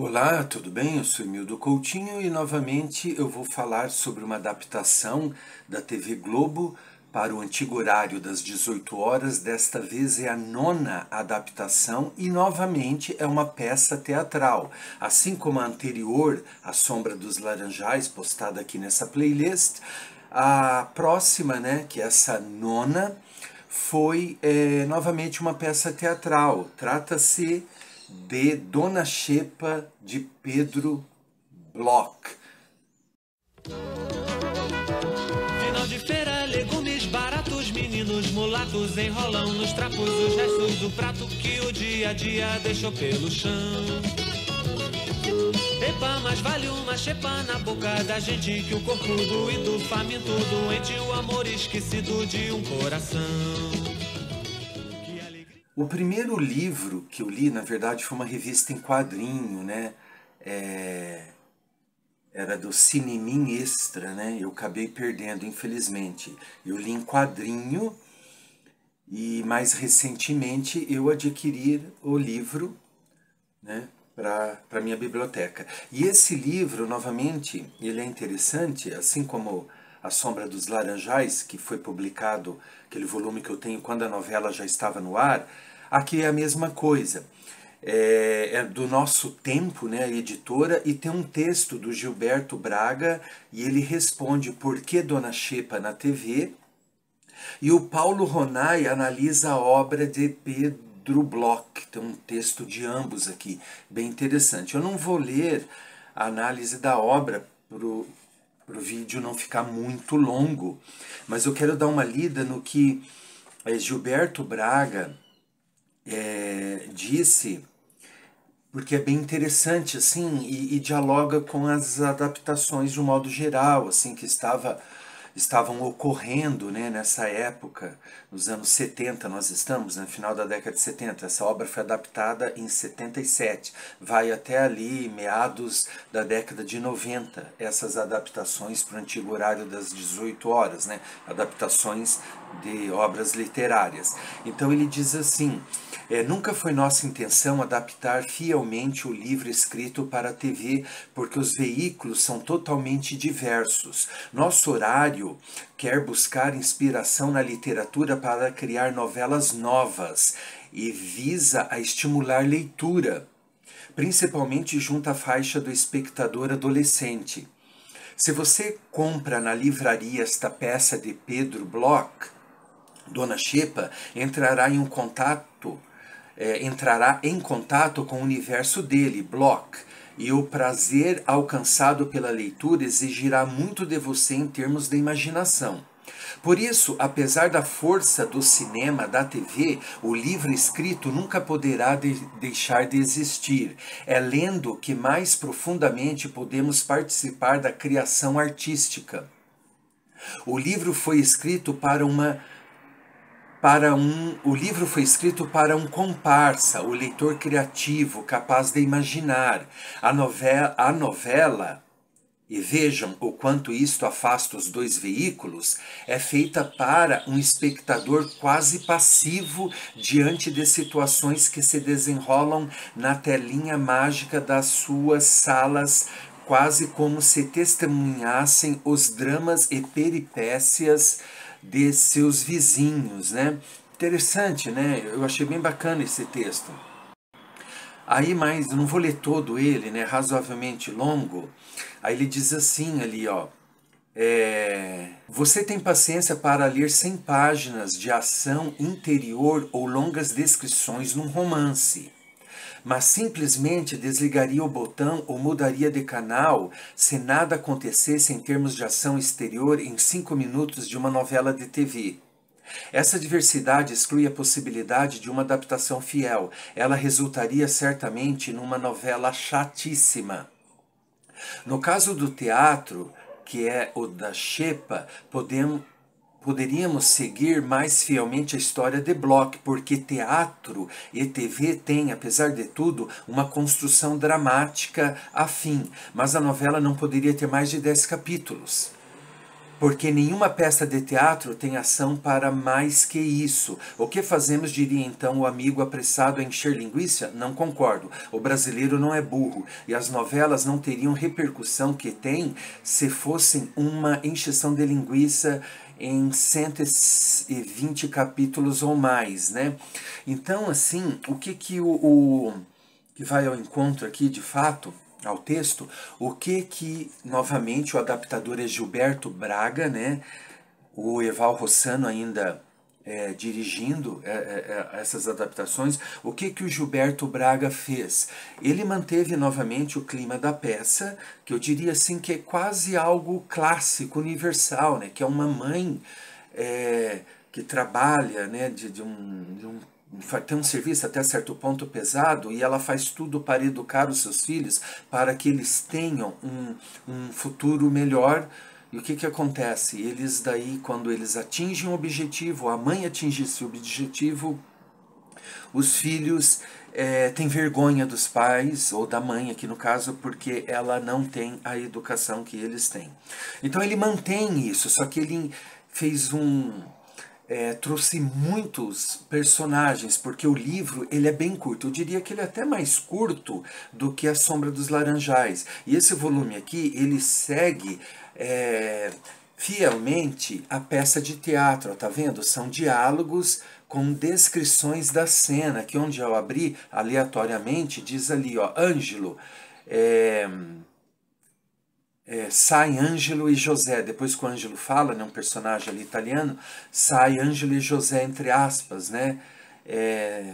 Olá, tudo bem? Eu sou Emildo Coutinho e novamente eu vou falar sobre uma adaptação da TV Globo para o antigo horário das 18 horas. Desta vez é a nona adaptação e novamente é uma peça teatral. Assim como a anterior, A Sombra dos Laranjais, postada aqui nessa playlist, a próxima, né, que é essa nona, foi é, novamente uma peça teatral. Trata-se de Dona Xepa de Pedro Bloch. Final de feira, legumes baratos, meninos mulatos enrolam nos trapos os restos do prato que o dia a dia deixou pelo chão. Epa, mas vale uma xepa na boca da gente que o corpo doído, faminto, doente, o amor esquecido de um coração. O primeiro livro que eu li, na verdade, foi uma revista em quadrinho, né? É... Era do Cinemin Extra, né? Eu acabei perdendo, infelizmente. Eu li em quadrinho e mais recentemente eu adquiri o livro, né? Para minha biblioteca. E esse livro, novamente, ele é interessante, assim como A Sombra dos Laranjais, que foi publicado, aquele volume que eu tenho quando a novela já estava no ar Aqui é a mesma coisa. É, é, do nosso tempo, né, editora, e tem um texto do Gilberto Braga, e ele responde por que Dona Xepa na TV, e o Paulo Ronai analisa a obra de Pedro Bloch, tem um texto de ambos aqui, bem interessante. Eu não vou ler a análise da obra para o vídeo não ficar muito longo, mas eu quero dar uma lida no que é, Gilberto Braga é, disse, porque é bem interessante, assim, e, e, dialoga com as adaptações de um modo geral, assim, que estava, estavam ocorrendo, né, nessa época, nos anos 70 nós estamos, no né, final da década de 70, essa obra foi adaptada em 77, vai até ali, meados da década de 90, essas adaptações para o antigo horário das 18 horas, né, adaptações de obras literárias. Então ele diz assim, é, nunca foi nossa intenção adaptar fielmente o livro escrito para a TV, porque os veículos são totalmente diversos. Nosso horário quer buscar inspiração na literatura para criar novelas novas e visa a estimular leitura, principalmente junto à faixa do espectador adolescente. Se você compra na livraria esta peça de Pedro Bloch, Dona Xepa entrará em um contato é, entrará em contato com o universo dele, Bloch, e o prazer alcançado pela leitura exigirá muito de você em termos de imaginação. Por isso, apesar da força do cinema, da TV, o livro escrito nunca poderá de deixar de existir. É lendo que mais profundamente podemos participar da criação artística. O livro foi escrito para uma para um, o livro foi escrito para um comparsa, o leitor criativo, capaz de imaginar. A novela, a novela, e vejam o quanto isto afasta os dois veículos, é feita para um espectador quase passivo diante de situações que se desenrolam na telinha mágica das suas salas quase como se testemunhassem os dramas e peripécias de seus vizinhos, né? Interessante, né? Eu achei bem bacana esse texto. Aí, mas não vou ler todo ele, né? Razoavelmente longo. Aí ele diz assim ali, ó. É, você tem paciência para ler 100 páginas de ação interior ou longas descrições num romance mas simplesmente desligaria o botão ou mudaria de canal se nada acontecesse em termos de ação exterior em cinco minutos de uma novela de TV. Essa diversidade exclui a possibilidade de uma adaptação fiel. Ela resultaria certamente numa novela chatíssima. No caso do teatro, que é o da Xepa, podemos poderíamos seguir mais fielmente a história de Bloch, porque teatro e TV têm, apesar de tudo, uma construção dramática afim, mas a novela não poderia ter mais de 10 capítulos. porque nenhuma peça de teatro tem ação para mais que isso. O que fazemos, diria então o amigo apressado a encher linguiça? Não concordo. O brasileiro não é burro e as novelas não teriam repercussão que tem se fossem uma encheção de linguiça em 120 capítulos ou mais, né? Então, assim, o que que o, o que vai ao encontro aqui, de fato, ao texto, o que que, novamente, o adaptador é Gilberto Braga, né? O Eval Rossano ainda é, dirigindo é, é, é, essas adaptações, o que, que o Gilberto Braga fez? Ele manteve novamente o clima da peça, que eu diria assim que é quase algo clássico, universal, né? que é uma mãe é, que trabalha né, de, de, um, de um tem um serviço até certo ponto pesado e ela faz tudo para educar os seus filhos para que eles tenham um, um futuro melhor e o que, que acontece? Eles daí, quando eles atingem o objetivo, a mãe atinge esse objetivo, os filhos é, têm vergonha dos pais, ou da mãe aqui no caso, porque ela não tem a educação que eles têm. Então ele mantém isso, só que ele fez um. É, trouxe muitos personagens, porque o livro ele é bem curto. Eu diria que ele é até mais curto do que A Sombra dos Laranjais. E esse volume aqui, ele segue é, fielmente a peça de teatro, tá vendo? São diálogos com descrições da cena, que onde eu abri aleatoriamente, diz ali, ó, Ângelo, é, é, sai Ângelo e José, depois que o Ângelo fala, né, um personagem ali italiano, sai Ângelo e José, entre aspas, né, é,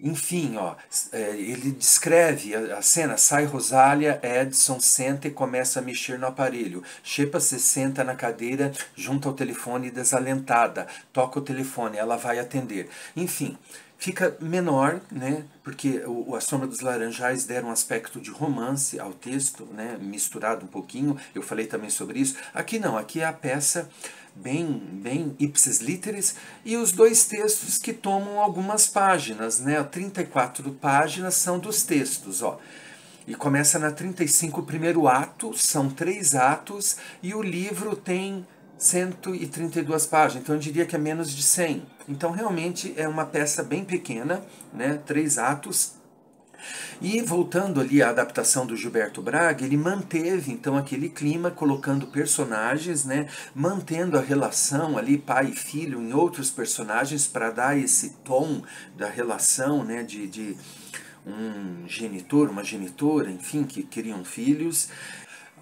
enfim, ó, é, ele descreve a, cena, sai Rosália, Edson senta e começa a mexer no aparelho. Shepa se senta na cadeira junto ao telefone desalentada, toca o telefone, ela vai atender. Enfim, fica menor, né? Porque o, A Sombra dos Laranjais deram um aspecto de romance ao texto, né? Misturado um pouquinho. Eu falei também sobre isso. Aqui não, aqui é a peça bem, bem ipsis literis, e os dois textos que tomam algumas páginas, né? 34 páginas são dos textos, ó. E começa na 35 o primeiro ato, são três atos, e o livro tem 132 páginas, então eu diria que é menos de 100. Então realmente é uma peça bem pequena, né? três atos, e voltando ali à adaptação do Gilberto Braga, ele manteve então aquele clima, colocando personagens, né, mantendo a relação ali pai e filho em outros personagens para dar esse tom da relação, né, de, de um genitor, uma genitora, enfim, que queriam filhos.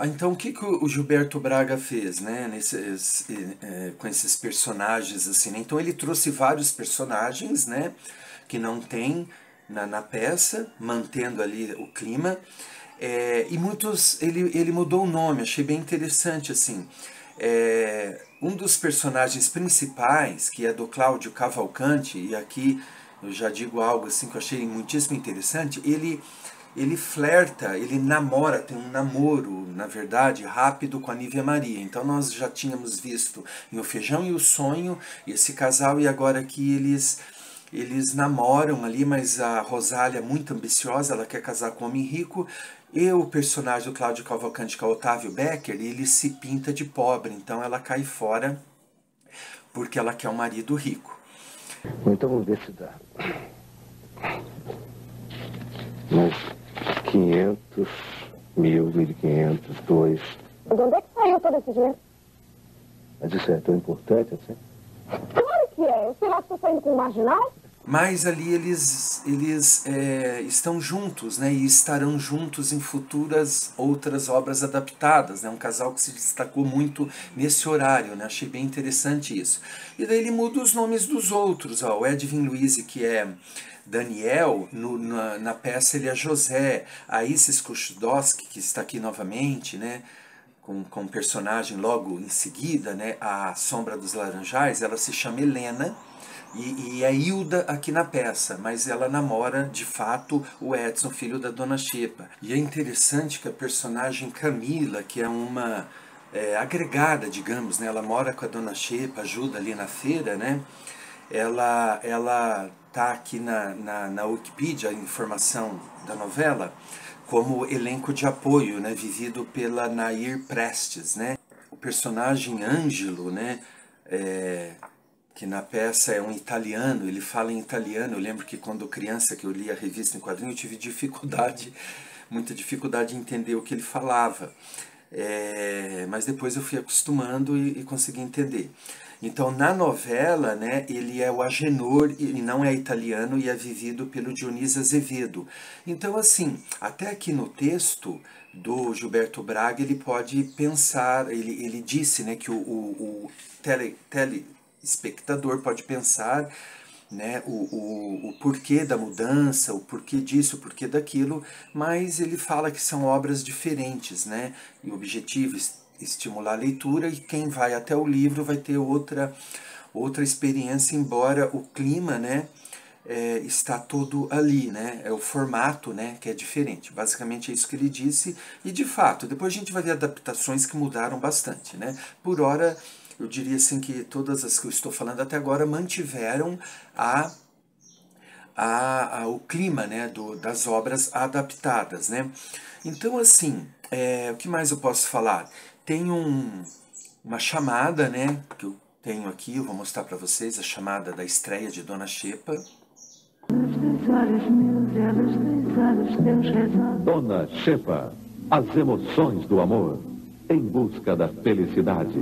Então, o que, que o Gilberto Braga fez né, nesses, é, com esses personagens? assim né? Então, ele trouxe vários personagens né, que não tem na, na peça, mantendo ali o clima. É, e muitos. Ele, ele mudou o nome, achei bem interessante assim. É, um dos personagens principais, que é do Cláudio Cavalcante, e aqui eu já digo algo assim que eu achei muitíssimo interessante, ele, ele flerta, ele namora, tem um namoro, na verdade, rápido com a Nívia Maria. Então nós já tínhamos visto em O Feijão e o Sonho esse casal, e agora aqui eles eles namoram ali, mas a Rosália é muito ambiciosa, ela quer casar com um homem rico. E o personagem do Cláudio Cavalcante, que é o Otávio Becker, ele se pinta de pobre, então ela cai fora porque ela quer um marido rico. Então vamos ver se dá. Mais 500, mil, mil quinhentos, dois. De onde é que saiu todo esse dinheiro? Mas isso é tão importante assim? Claro que é. Será que estou saindo com um marginal? mas ali eles, eles é, estão juntos, né, e estarão juntos em futuras outras obras adaptadas, né, um casal que se destacou muito nesse horário, né, achei bem interessante isso. E daí ele muda os nomes dos outros, ó, o Edwin Luiz, que é Daniel, no, na, na, peça ele é José, a Isis Kuchdowski, que está aqui novamente, né, com, com um personagem logo em seguida, né, a Sombra dos Laranjais, ela se chama Helena, e, e é Hilda aqui na peça, mas ela namora de fato o Edson, filho da dona Xepa. E é interessante que a personagem Camila, que é uma é, agregada, digamos, né? ela mora com a dona Xepa, ajuda ali na feira, né? Ela ela tá aqui na, na, na Wikipedia, a informação da novela, como elenco de apoio, né, vivido pela Nair Prestes, né? o personagem Ângelo, né? É, que na peça é um italiano, ele fala em italiano. Eu lembro que quando criança que eu li a revista em quadrinho, eu tive dificuldade, muita dificuldade em entender o que ele falava. É, mas depois eu fui acostumando e, e consegui entender. Então, na novela, né, ele é o Agenor e não é italiano e é vivido pelo Dionísio Azevedo. Então, assim, até aqui no texto do Gilberto Braga, ele pode pensar, ele, ele disse né, que o, o, o tele, telespectador pode pensar né, o, o, o porquê da mudança, o porquê disso, o porquê daquilo, mas ele fala que são obras diferentes, né, e objetivos estimular a leitura e quem vai até o livro vai ter outra outra experiência, embora o clima, né, é, está todo ali, né? É o formato, né, que é diferente. Basicamente é isso que ele disse e de fato depois a gente vai ver adaptações que mudaram bastante, né? Por hora eu diria assim que todas as que eu estou falando até agora mantiveram a a, a, o clima né, do, das obras adaptadas. Né? Então, assim, é, o que mais eu posso falar? Tem um, uma chamada, né, que eu tenho aqui, eu vou mostrar para vocês, a chamada da estreia de Dona Xepa. Dona Xepa, as emoções do amor, em busca da felicidade.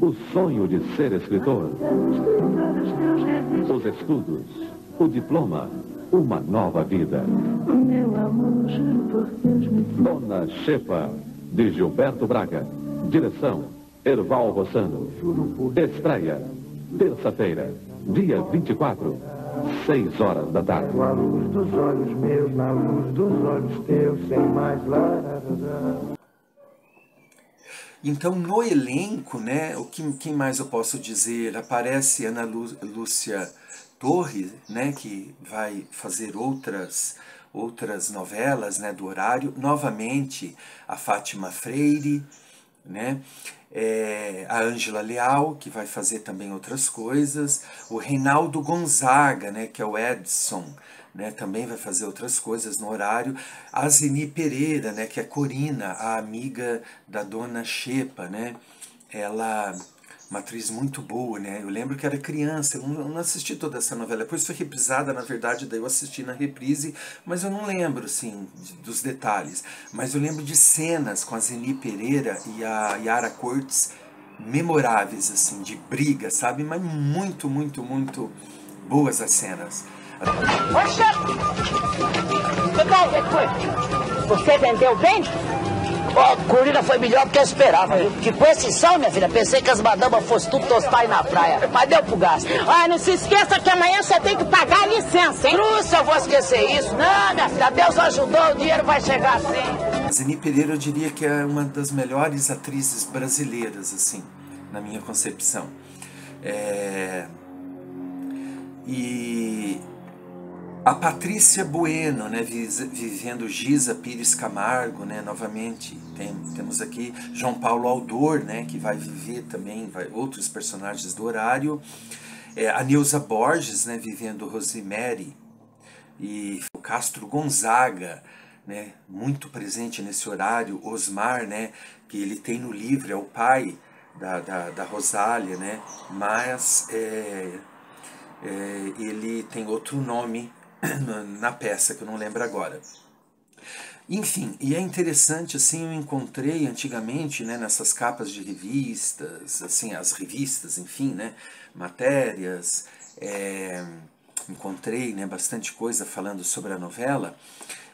O sonho de ser escritor. Os estudos, o diploma, uma nova vida. Meu amor, juro por Deus me Dona Xepa, de Gilberto Braga. Direção, Erval Rossano. Estreia, terça-feira, dia 24, 6 horas da tarde. A luz dos olhos meus, na luz dos olhos teus, sem mais lá. Então, no elenco, né, o que, quem mais eu posso dizer? Aparece Ana Lúcia Torre, né, que vai fazer outras outras novelas, né, do horário. Novamente a Fátima Freire, né, é, a Ângela Leal, que vai fazer também outras coisas. O Reinaldo Gonzaga, né, que é o Edson, né, também vai fazer outras coisas no horário. A Zeni Pereira, né, que é Corina, a amiga da dona Xepa, né, ela uma atriz muito boa, né? Eu lembro que era criança, eu não, assisti toda essa novela. Depois foi reprisada, na verdade, daí eu assisti na reprise, mas eu não lembro, assim, dos detalhes. Mas eu lembro de cenas com a Zeni Pereira e a Yara Cortes memoráveis, assim, de briga, sabe? Mas muito, muito, muito boas as cenas. Oxa! Você vendeu bem? A corrida foi melhor do que eu esperava, viu? Que com esse sol, minha filha, pensei que as madamas fossem tudo tostar aí na praia. Mas deu pro gasto. Olha, não se esqueça que amanhã você tem que pagar a licença, hein? Truça, eu vou esquecer isso. Não, minha filha, Deus ajudou, o dinheiro vai chegar assim. Zeni Pereira, eu diria que é uma das melhores atrizes brasileiras, assim, na minha concepção. É... E a Patrícia Bueno, né, vivendo Giza Pires Camargo, né, novamente. Tem, temos aqui João Paulo Aldor, né, que vai viver também, vai, outros personagens do horário. É, a Nilza Borges, né, vivendo Rosemary. E o Castro Gonzaga, né, muito presente nesse horário. Osmar, né, que ele tem no livro, é o pai da, da, da Rosália, né, mas é, é, ele tem outro nome na peça, que eu não lembro agora. Enfim, e é interessante, assim, eu encontrei antigamente, né, nessas capas de revistas, assim, as revistas, enfim, né, matérias, é, encontrei, né, bastante coisa falando sobre a novela,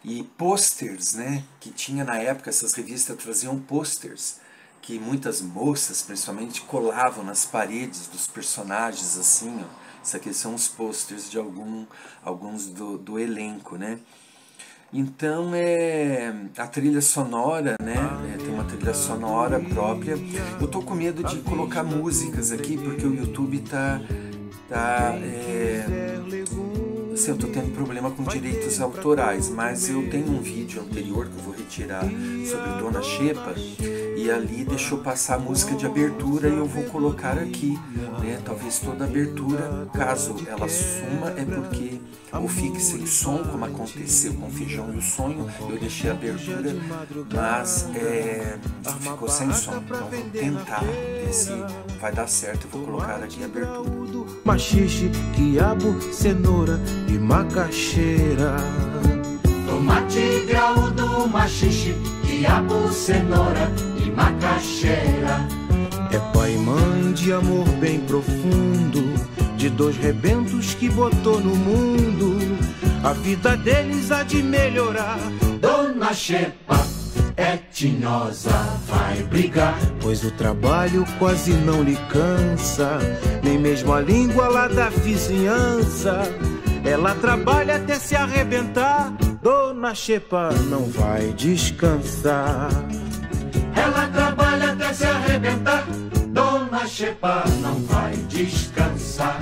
e posters, né, que tinha na época, essas revistas traziam posters, que muitas moças, principalmente, colavam nas paredes dos personagens, assim, ó, isso aqui são os posters de algum, alguns do, do elenco, né? Então é a trilha sonora, né? É, tem uma trilha sonora própria. Eu tô com medo de colocar músicas aqui porque o YouTube tá tá é, Sim, eu tô tendo problema com direitos autorais, mas eu tenho um vídeo anterior que eu vou retirar sobre Dona Xepa e ali deixou passar a música de abertura e eu vou colocar aqui, né? Talvez toda abertura, caso ela suma, é porque ou fique sem som, como aconteceu com o Feijão e o Sonho, eu deixei a abertura, mas é, ficou sem som. Então vou tentar ver se vai dar certo, eu vou colocar aqui a abertura. Machixe, quiabo, cenoura e macaxeira. Tomate graúdo, machixe, quiabo, cenoura e macaxeira. É pai e mãe de amor bem profundo, de dois rebentos que botou no mundo. A vida deles há de melhorar. Dona Xepa é tinhosa, vai brigar. Pois o trabalho quase não lhe cansa, nem mesmo a língua lá da vizinhança. Ela trabalha até se arrebentar. Dona Xepa não vai descansar. Ela trabalha até se arrebentar. Dona Xepa não vai descansar.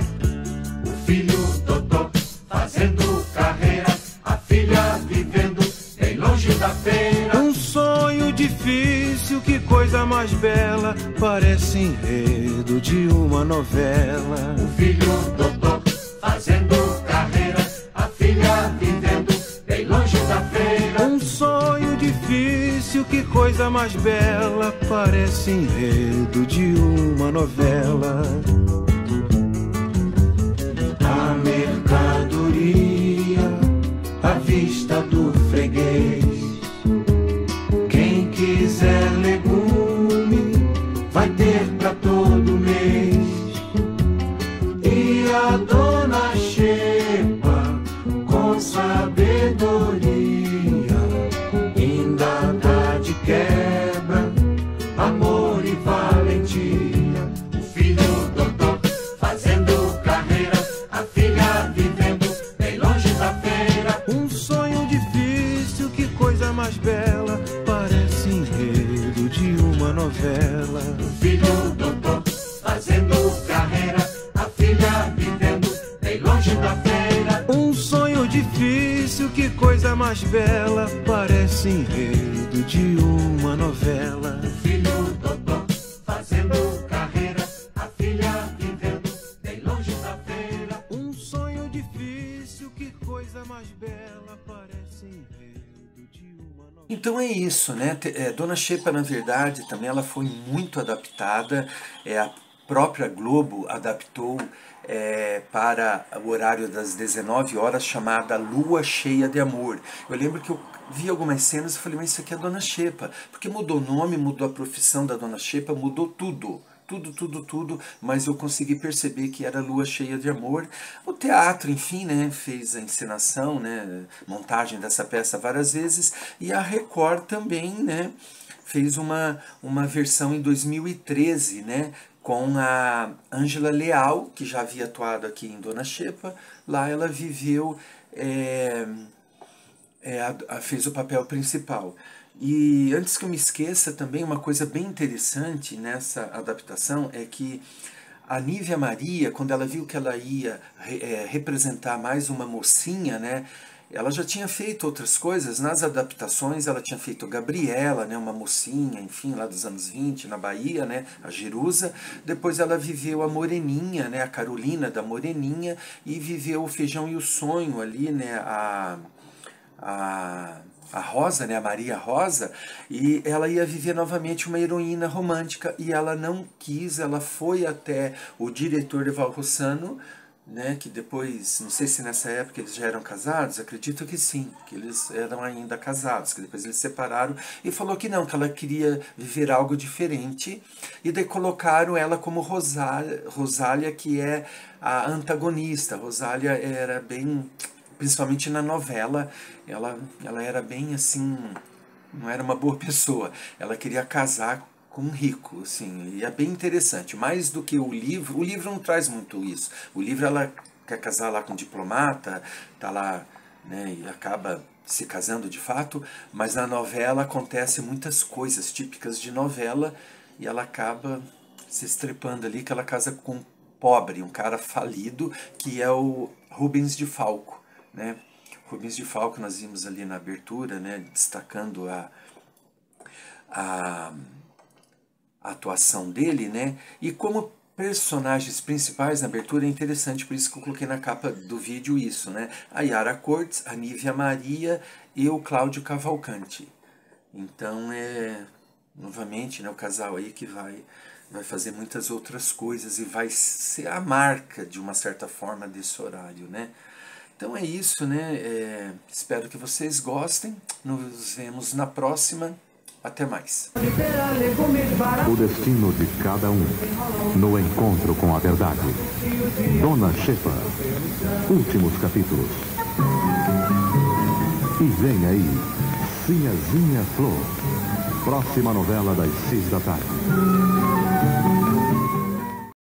O filho doutor fazendo carreira, a filha vivendo bem longe da feira. Um sonho difícil, que coisa mais bela, parece enredo de uma novela. O filho doutor coisa mais bela, parece enredo de uma novela. A mercadoria à vista do freguês. Mais bela, parece enredo de uma novela. O filho doutor fazendo carreira, a filha vivendo bem longe da feira. Um sonho difícil, que coisa mais bela, parece enredo de uma novela. Então é isso, né? É, Dona Xepa, na verdade, também ela foi muito adaptada. É, a própria Globo adaptou é, para o horário das 19 horas, chamada Lua Cheia de Amor. Eu lembro que eu vi algumas cenas e falei, mas isso aqui é Dona Xepa. Porque mudou o nome, mudou a profissão da Dona Xepa, mudou tudo tudo, tudo, tudo, mas eu consegui perceber que era Lua Cheia de Amor. O teatro, enfim, né, fez a encenação, né, montagem dessa peça várias vezes, e a Record também, né, fez uma, uma versão em 2013, né, com a Ângela Leal, que já havia atuado aqui em Dona Xepa. Lá ela viveu, é, é, a- a- fez o papel principal. E antes que eu me esqueça, também uma coisa bem interessante nessa adaptação é que a Nívia Maria, quando ela viu que ela ia é, representar mais uma mocinha, né? Ela já tinha feito outras coisas, nas adaptações ela tinha feito Gabriela, né, uma mocinha, enfim, lá dos anos 20, na Bahia, né, a Jerusa. Depois ela viveu a Moreninha, né, a Carolina da Moreninha, e viveu o Feijão e o Sonho ali, né, a, a, a Rosa, né, a Maria Rosa, e ela ia viver novamente uma heroína romântica, e ela não quis, ela foi até o diretor Eval Rossano, né, que depois, não sei se nessa época eles já eram casados, acredito que sim, que eles eram ainda casados, que depois eles se separaram, e falou que não, que ela queria viver algo diferente, e daí colocaram ela como Rosália, Rosália que é a antagonista, Rosália era bem, principalmente na novela, ela, ela era bem assim, não era uma boa pessoa, ela queria casar com rico, assim, e é bem interessante. Mais do que o livro, o livro não traz muito isso. O livro ela quer casar lá com um diplomata, tá lá, né, e acaba se casando de fato, mas na novela acontece muitas coisas típicas de novela e ela acaba se estrepando ali que ela casa com um pobre, um cara falido, que é o Rubens de Falco. né? Rubens de Falco, nós vimos ali na abertura, né, destacando a, a, atuação dele, né? E como personagens principais na abertura é interessante, por isso que eu coloquei na capa do vídeo isso, né? A Yara Cortes, a Nívia Maria e o Cláudio Cavalcante. Então é novamente né, o casal aí que vai vai fazer muitas outras coisas e vai ser a marca de uma certa forma desse horário, né? Então é isso, né? É, espero que vocês gostem. Nos vemos na próxima. Até mais. O destino de cada um no encontro com a verdade. Dona Shepa. Últimos capítulos. E vem aí, Sinhazinha Flor. Próxima novela das seis da tarde.